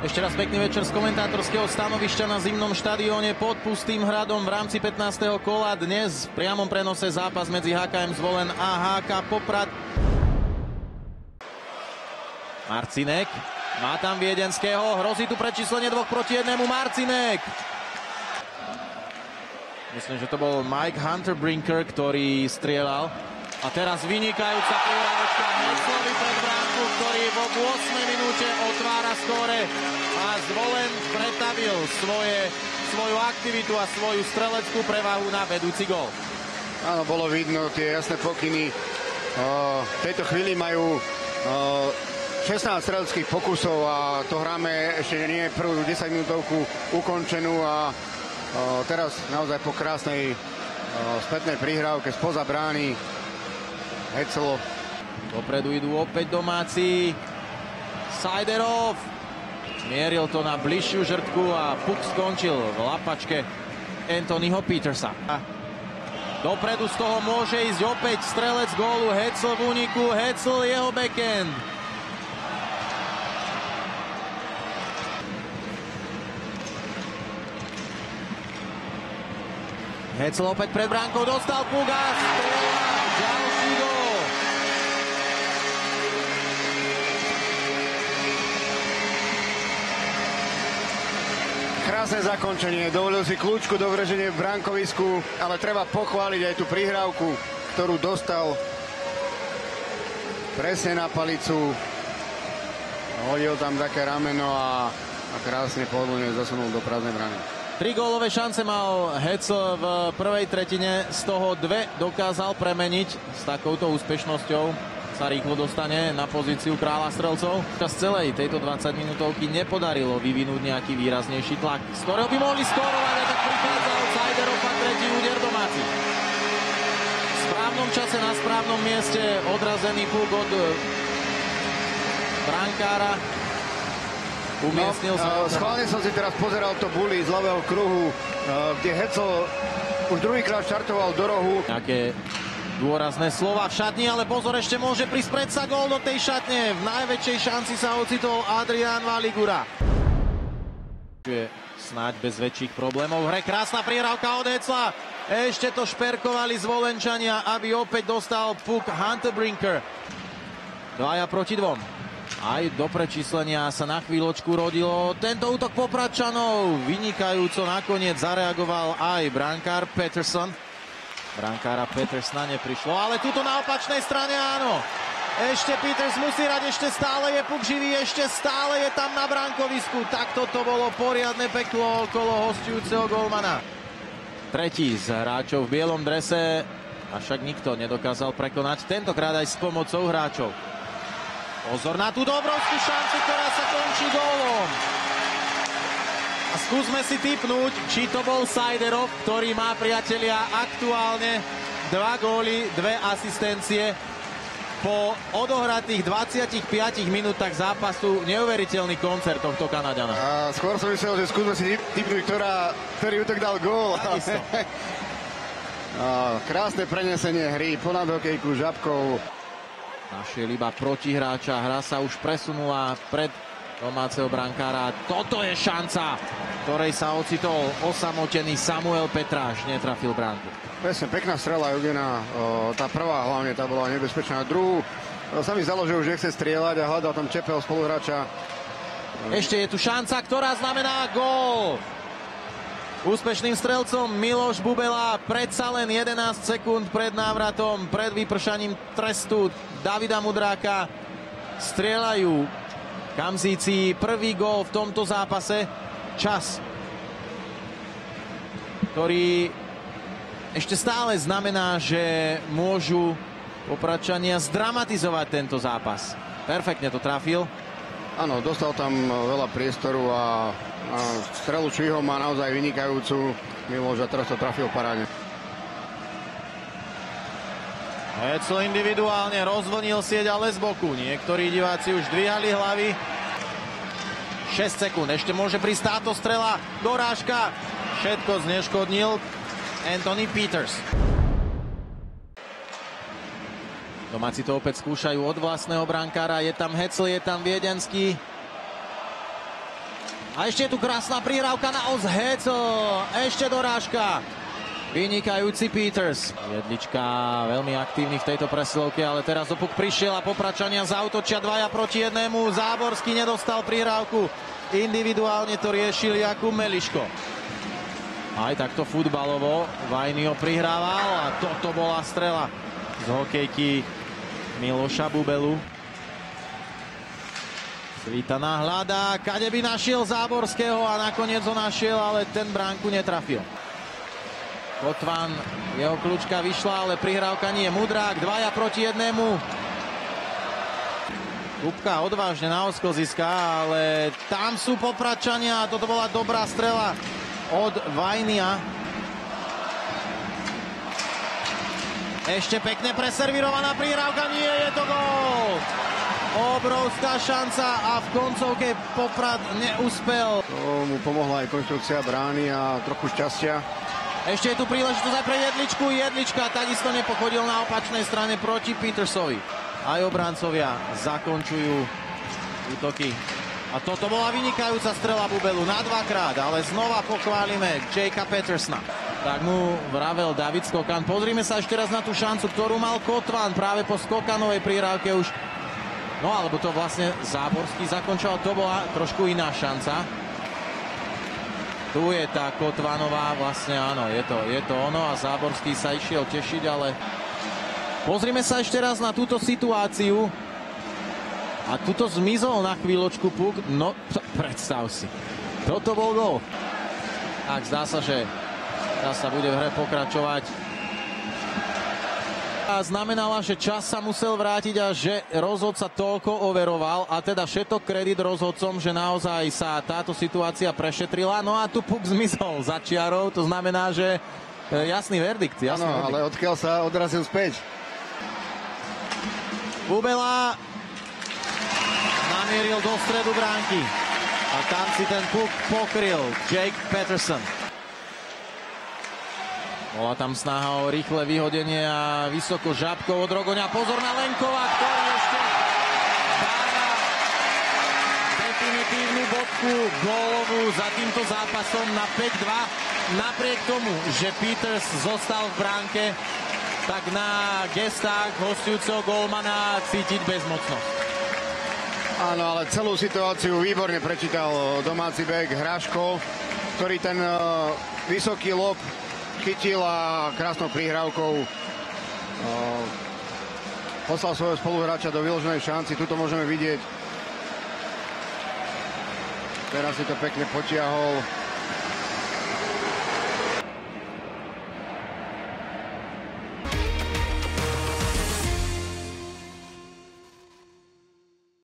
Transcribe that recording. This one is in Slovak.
Ešte raz pekný večer z komentátorského stanovišťa na zimnom štadióne pod pustým hradom v rámci 15. kola. Dnes v priamom prenose zápas medzi HKM Zvolen a HK Poprad. Marcinek má tam Viedenského, hrozí tu prečíslenie dvoch proti jednému Marcinek. Myslím, že to bol Mike Hunterbrinker, ktorý strieľal. A teraz vynikajúca prihrávačka Heclovi pred bránku, ktorý vo 8. minúte otvára skóre a zvolen pretavil svoje, svoju aktivitu a svoju streleckú prevahu na vedúci gol. Áno, bolo vidno tie jasné pokyny. v tejto chvíli majú 16 streleckých pokusov a to hráme ešte nie prvú 10 minútovku ukončenú a teraz naozaj po krásnej spätnej prihrávke spoza brány Hecelo. Dopredu idú opäť domáci. Sajderov. Mieril to na bližšiu žrtku a puk skončil v lapačke Anthonyho Petersa. Dopredu z toho môže ísť opäť strelec gólu Hetzel v úniku. Hetzel jeho backend. Hetzel opäť pred bránkou dostal puk a ďalší gól. Krásne zakončenie, dovolil si kľúčku do vreženie v bránkovisku, ale treba pochváliť aj tú prihrávku, ktorú dostal presne na palicu. Hodil tam také rameno a, a krásne podľudne zasunul do prázdnej brany. Tri gólové šance mal Hec v prvej tretine, z toho dve dokázal premeniť s takouto úspešnosťou sa rýchlo dostane na pozíciu kráľa strelcov. Z celej tejto 20 minútovky nepodarilo vyvinúť nejaký výraznejší tlak, z ktorého by mohli skorovať a tak prichádza od Sajderova tretí úder domáci. V správnom čase na správnom mieste odrazený púk od brankára. Umiestnil no, sa. Schválne som si teraz pozeral to buli z ľavého kruhu, kde Hecel už druhýkrát štartoval do rohu. Nejaké Dôrazné slova v šatni, ale pozor, ešte môže prísť predsa gól do tej šatne. V najväčšej šanci sa ocitol Adrián Valigura. Snáď bez väčších problémov. Hre krásna prihrávka od Ecla. Ešte to šperkovali zvolenčania, aby opäť dostal puk Hunterbrinker. Dvaja proti dvom. Aj do prečíslenia sa na chvíľočku rodilo tento útok Popračanov. Vynikajúco nakoniec zareagoval aj brankár Peterson. Brankára Petersna neprišlo, ale tuto na opačnej strane áno. Ešte Peters musí rať, ešte stále je puk živý, ešte stále je tam na brankovisku. Tak toto bolo poriadne peklo okolo hostujúceho golmana. Tretí z hráčov v bielom drese, avšak nikto nedokázal prekonať, tentokrát aj s pomocou hráčov. Pozor na tú dobrovskú šancu, ktorá sa končí gólom. A skúsme si typnúť, či to bol Sajderov, ktorý má priatelia aktuálne dva góly, dve asistencie. Po odohratých 25 minútach zápasu neuveriteľný koncert tohto Kanadiana. A skôr som myslel, že skúsme si typnúť, ktorá, ktorý útok dal gól. krásne prenesenie hry, ponad hokejku, žabkou. Našiel iba protihráča, hra sa už presunula pred domáceho brankára. Toto je šanca, ktorej sa ocitol osamotený Samuel Petráš. Netrafil bránku. Presne, pekná strela Eugena. Tá prvá hlavne, tá bola nebezpečná. Druhú sa mi zdalo, že už nechce strieľať a hľadal tam Čepel spoluhráča. Ešte je tu šanca, ktorá znamená gól. Úspešným strelcom Miloš Bubela predsa len 11 sekúnd pred návratom, pred vypršaním trestu Davida Mudráka. Strieľajú Kamzíci prvý gól v tomto zápase. Čas, ktorý ešte stále znamená, že môžu Popračania zdramatizovať tento zápas. Perfektne to trafil. Áno, dostal tam veľa priestoru a, a strelu Čviho má naozaj vynikajúcu. Miloš a teraz to trafil parádne. Hecel individuálne rozvonil sieť, ale z boku. Niektorí diváci už dvíhali hlavy. 6 sekúnd. Ešte môže prísť táto strela. Dorážka. Všetko zneškodnil Anthony Peters. Domáci to opäť skúšajú od vlastného brankára. Je tam Hecel, je tam Viedenský. A ešte je tu krásna prihrávka na Ozheco. Ešte dorážka. Vynikajúci Peters. Jedlička veľmi aktívny v tejto presilovke, ale teraz do prišiel a popračania zautočia dvaja proti jednému. Záborský nedostal prihrávku. Individuálne to riešil Jakub Meliško. Aj takto futbalovo Vajny ho prihrával a toto bola strela z hokejky Miloša Bubelu. Svitana hľadá, kade by našiel Záborského a nakoniec ho našiel, ale ten bránku netrafil. Kotvan, jeho kľúčka vyšla, ale prihrávka nie. Mudrák, dvaja proti jednému. Kupka odvážne na oskoziska, ale tam sú popračania. Toto bola dobrá strela od Vajnia. Ešte pekne preservirovaná prihrávka, nie je to gól. Obrovská šanca a v koncovke Poprad neúspel. To mu pomohla aj konštrukcia brány a trochu šťastia. Ešte je tu príležitosť aj pre Jedličku. Jedlička takisto nepochodil na opačnej strane proti Petersovi. Aj obrancovia zakončujú útoky. A toto bola vynikajúca strela Bubelu na dvakrát, ale znova pochválime Jakea Petersona. Tak mu vravel David Skokan. Pozrime sa ešte raz na tú šancu, ktorú mal Kotvan práve po Skokanovej prihrávke už No alebo to vlastne Záborský zakončil, to bola trošku iná šanca. Tu je tá Kotvanová, vlastne áno, je to, je to ono a Záborský sa išiel tešiť, ale pozrime sa ešte raz na túto situáciu. A tuto zmizol na chvíľočku puk, no predstav si. Toto bol gol. Tak zdá sa, že teraz sa bude v hre pokračovať znamenala, že čas sa musel vrátiť a že rozhodca toľko overoval a teda všetok kredit rozhodcom, že naozaj sa táto situácia prešetrila. No a tu puk zmizol za čiarou, to znamená, že e, jasný verdikt. Jasný ano, verdikt. ale odkiaľ sa odrazil späť? Bubela namieril do stredu bránky a tam si ten puk pokryl Jake Peterson. Bola tam snaha o rýchle vyhodenie a vysoko žabkou od Rogoňa. Pozor na Lenkova, ktorý ešte definitívnu bodku gólovú za týmto zápasom na 5-2. Napriek tomu, že Peters zostal v bránke, tak na gestách hostujúceho golmana cítiť bezmocnosť. Áno, ale celú situáciu výborne prečítal domáci bek Hraško, ktorý ten uh, vysoký lob chytil a krásnou prihrávkou poslal svojho spoluhráča do vyloženej šanci. Tuto môžeme vidieť. Teraz si to pekne potiahol